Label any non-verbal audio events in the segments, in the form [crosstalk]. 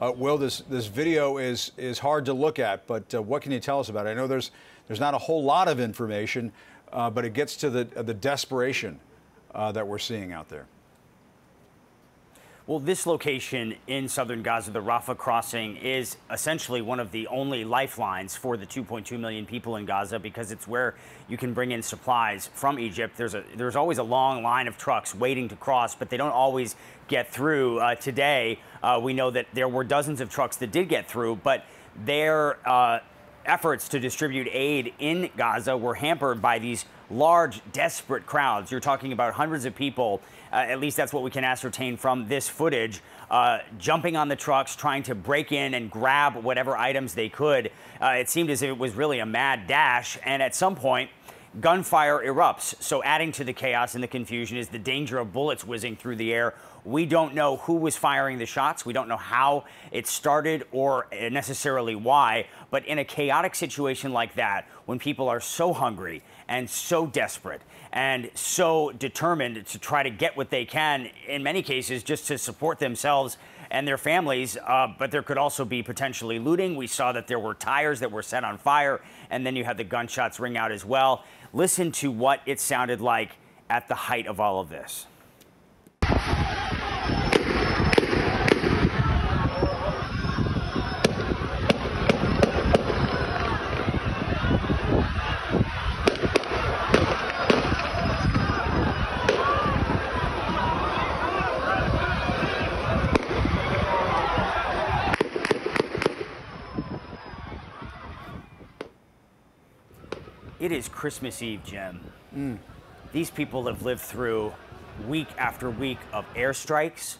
Uh, Will, this this video is is hard to look at, but uh, what can you tell us about it? I know there's there's not a whole lot of information, uh, but it gets to the the desperation uh, that we're seeing out there. Well, this location in southern Gaza, the Rafah crossing, is essentially one of the only lifelines for the 2.2 million people in Gaza because it's where you can bring in supplies from Egypt. There's a there's always a long line of trucks waiting to cross, but they don't always get through. Uh, today, uh, we know that there were dozens of trucks that did get through, but their uh, efforts to distribute aid in Gaza were hampered by these large, desperate crowds. You're talking about hundreds of people, uh, at least that's what we can ascertain from this footage, uh, jumping on the trucks, trying to break in and grab whatever items they could. Uh, it seemed as if it was really a mad dash, and at some point, gunfire erupts. So, adding to the chaos and the confusion is the danger of bullets whizzing through the air we don't know who was firing the shots. We don't know how it started or necessarily why. But in a chaotic situation like that, when people are so hungry and so desperate and so determined to try to get what they can, in many cases, just to support themselves and their families, uh, but there could also be potentially looting. We saw that there were tires that were set on fire, and then you had the gunshots ring out as well. Listen to what it sounded like at the height of all of this. It is Christmas Eve, Jim. Mm. These people have lived through week after week of airstrikes.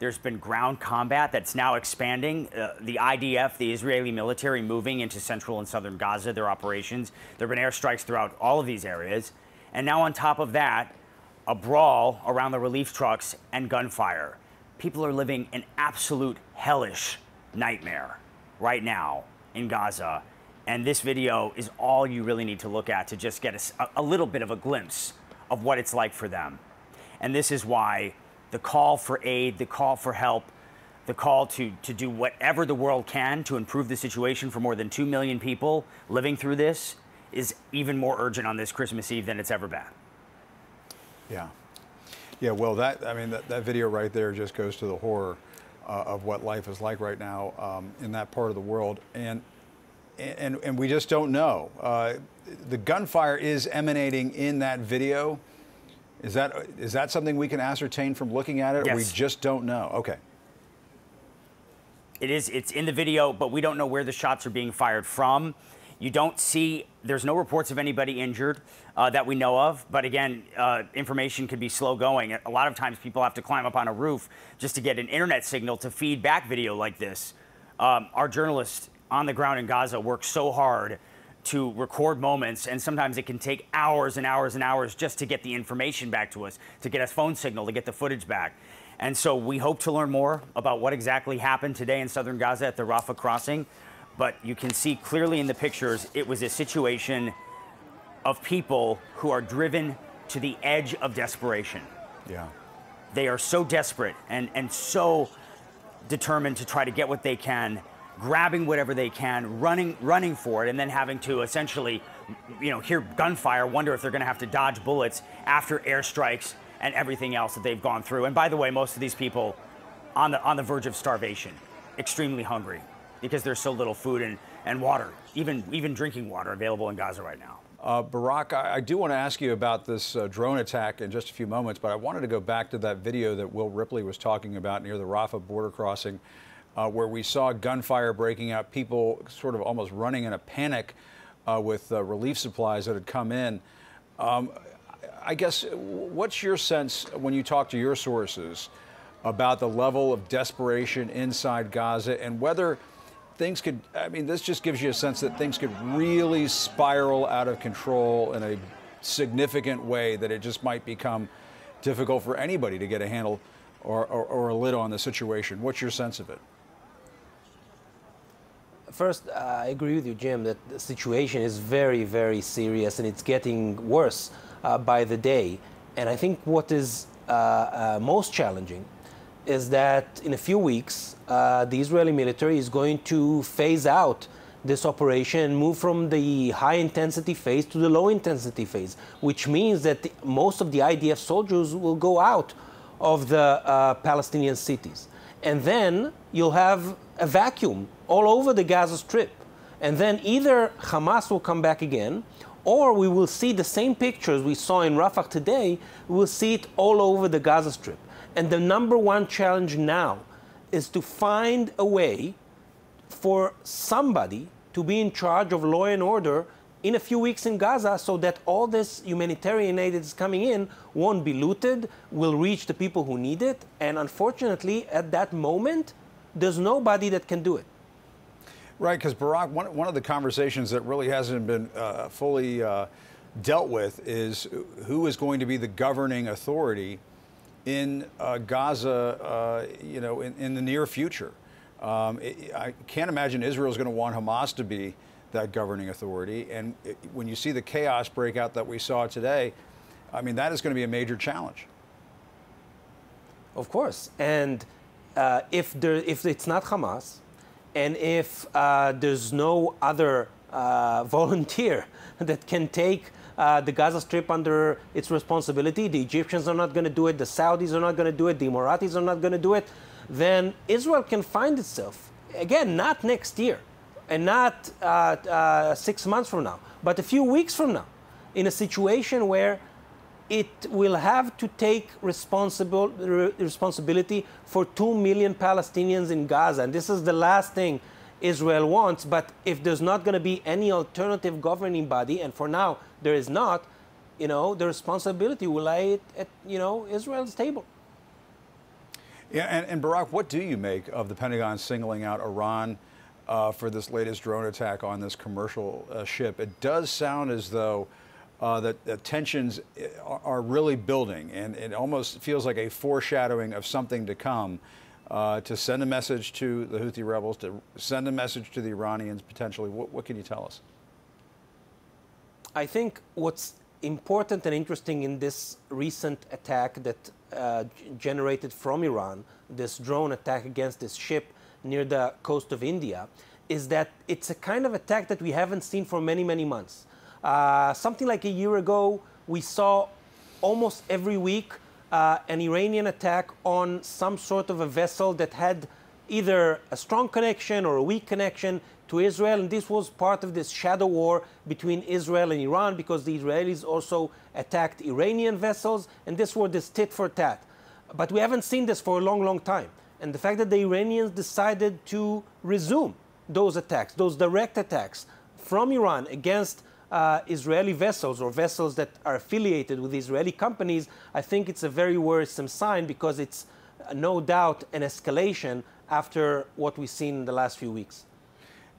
There's been ground combat that's now expanding. Uh, the IDF, the Israeli military, moving into central and southern Gaza, their operations. There have been airstrikes throughout all of these areas. And now, on top of that, a brawl around the relief trucks and gunfire. People are living an absolute hellish nightmare right now in Gaza. And this video is all you really need to look at to just get a, a little bit of a glimpse of what it's like for them. And this is why the call for aid, the call for help, the call to, to do whatever the world can to improve the situation for more than 2 million people living through this is even more urgent on this Christmas Eve than it's ever been. Yeah. Yeah, well, that, I mean, that, that video right there just goes to the horror uh, of what life is like right now um, in that part of the world. And and, and we just don't know. Uh, the gunfire is emanating in that video. Is that is that something we can ascertain from looking at it? Yes. we just don't know. Okay. It is. It's in the video, but we don't know where the shots are being fired from. You don't see. There's no reports of anybody injured uh, that we know of. But again, uh, information could be slow going. A lot of times, people have to climb up on a roof just to get an internet signal to feed back video like this. Um, our journalists on the ground in Gaza work so hard to record moments, and sometimes it can take hours and hours and hours just to get the information back to us, to get a phone signal, to get the footage back. And so we hope to learn more about what exactly happened today in southern Gaza at the Rafah crossing. But you can see clearly in the pictures, it was a situation of people who are driven to the edge of desperation. Yeah. They are so desperate and, and so determined to try to get what they can grabbing whatever they can, running, running for it, and then having to essentially, you know, hear gunfire, wonder if they're going to have to dodge bullets after airstrikes and everything else that they've gone through. And by the way, most of these people on the on the verge of starvation, extremely hungry, because there's so little food and, and water, even even drinking water available in Gaza right now. Uh, Barak, I, I, do want to ask you about this uh, drone attack in just a few moments, but I wanted to go back to that video that Will Ripley was talking about near the Rafah border crossing uh, where we saw gunfire breaking out, people sort of almost running in a panic uh, with uh, relief supplies that had come in. Um, I guess, what's your sense when you talk to your sources about the level of desperation inside Gaza and whether things could, I mean, this just gives you a sense that things could really spiral out of control in a significant way that it just might become difficult for anybody to get a handle or, or, or a lid on the situation. What's your sense of it? First, uh, I agree with you, Jim, that the situation is very, very serious and it's getting worse uh, by the day. And I think what is uh, uh most challenging is that in a few weeks, uh, the Israeli military is going to phase out this operation and move from the high intensity phase to the low intensity phase, which means that the, most of the IDF soldiers will go out of the uh, Palestinian cities. And then you'll have a vacuum all over the Gaza Strip. And then either Hamas will come back again, or we will see the same pictures we saw in Rafah today, we will see it all over the Gaza Strip. And the number one challenge now is to find a way for somebody to be in charge of law and order in a few weeks in Gaza so that all this humanitarian aid that is coming in won't be looted, will reach the people who need it. And unfortunately, at that moment, there's nobody that can do it. Right, because Barak, one, one of the conversations that really hasn't been uh, fully uh, dealt with is who is going to be the governing authority in uh, Gaza, uh, you know, in, in, the near future. Um, it, I can't imagine Israel is going to want Hamas to be that governing authority. And it, when you see the chaos breakout that we saw today, I mean, that is going to be a major challenge. Of course. And uh, if, there, if it's not Hamas, and if uh, there's no other uh, [laughs] volunteer that can take uh, the Gaza Strip under its responsibility, the Egyptians are not going to do it, the Saudis are not going to do it, the Emiratis are not going to do it, then Israel can find itself, again, not next year and not uh, uh, six months from now, but a few weeks from now, in a situation where it will have to take responsible, re responsibility for 2 million Palestinians in Gaza. And this is the last thing Israel wants. But if there's not going to be any alternative governing body, and for now there is not, you know, the responsibility will lie at, at you know, Israel's table. Yeah, and, and, Barak, what do you make of the Pentagon singling out Iran uh, for this latest drone attack on this commercial uh, ship? It does sound as though uh, that, that, tensions uh, are, really building, and it almost feels like a foreshadowing of something to come. Uh, to send a message to the Houthi rebels, to send a message to the Iranians potentially. What, what can you tell us? I think what's important and interesting in this recent attack that uh, generated from Iran, this drone attack against this ship near the coast of India, is that it's a kind of attack that we haven't seen for many, many months. Uh, something like a year ago, we saw almost every week uh, an Iranian attack on some sort of a vessel that had either a strong connection or a weak connection to Israel. And this was part of this shadow war between Israel and Iran because the Israelis also attacked Iranian vessels. And this was this tit for tat. But we haven't seen this for a long, long time. And the fact that the Iranians decided to resume those attacks, those direct attacks from Iran against uh, Israeli vessels or vessels that are affiliated with Israeli companies, I think it's a very worrisome sign because it's uh, no doubt an escalation after what we've seen in the last few weeks.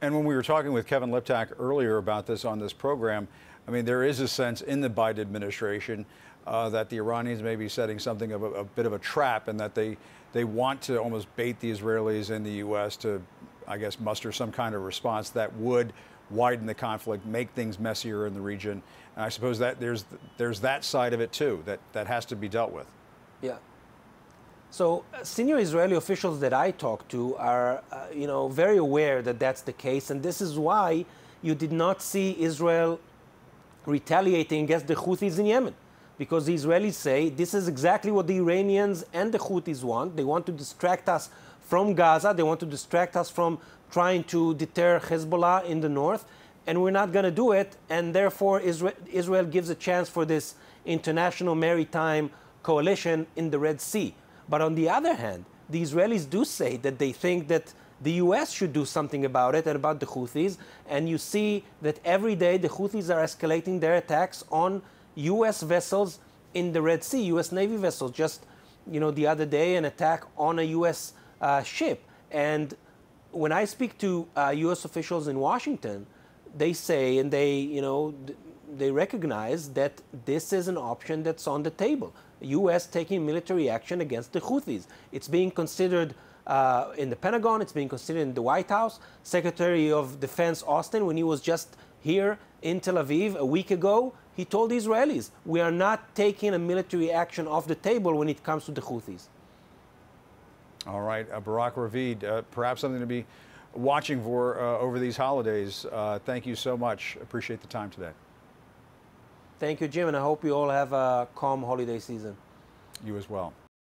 And when we were talking with Kevin Liptak earlier about this on this program, I mean, there is a sense in the Biden administration uh, that the Iranians may be setting something of a, a, bit of a trap and that they, they want to almost bait the Israelis and the U.S. to, I guess, muster some kind of response that would widen the conflict, make things messier in the region. And I suppose that there's there's that side of it too that that has to be dealt with. Yeah. So uh, senior Israeli officials that I talk to are, uh, you know, very aware that that's the case, and this is why you did not see Israel retaliating against the Houthis in Yemen, because the Israelis say this is exactly what the Iranians and the Houthis want. They want to distract us from Gaza. They want to distract us from trying to deter Hezbollah in the north, and we're not going to do it. And therefore, Israel, gives a chance for this international maritime coalition in the Red Sea. But on the other hand, the Israelis do say that they think that the US should do something about it and about the Houthis. And you see that every day the Houthis are escalating their attacks on US vessels in the Red Sea, US Navy vessels. Just, you know, the other day, an attack on a US uh, ship. And when I speak to uh, U.S. officials in Washington, they say and they, you know, they recognize that this is an option that's on the table. U.S. taking military action against the Houthis. It's being considered uh, in the Pentagon. It's being considered in the White House. Secretary of Defense Austin, when he was just here in Tel Aviv a week ago, he told the Israelis, "We are not taking a military action off the table when it comes to the Houthis." All right, uh, Barak Ravid, uh, perhaps something to be watching for uh, over these holidays. Uh, thank you so much. Appreciate the time today. Thank you, Jim, and I hope you all have a calm holiday season. You as well.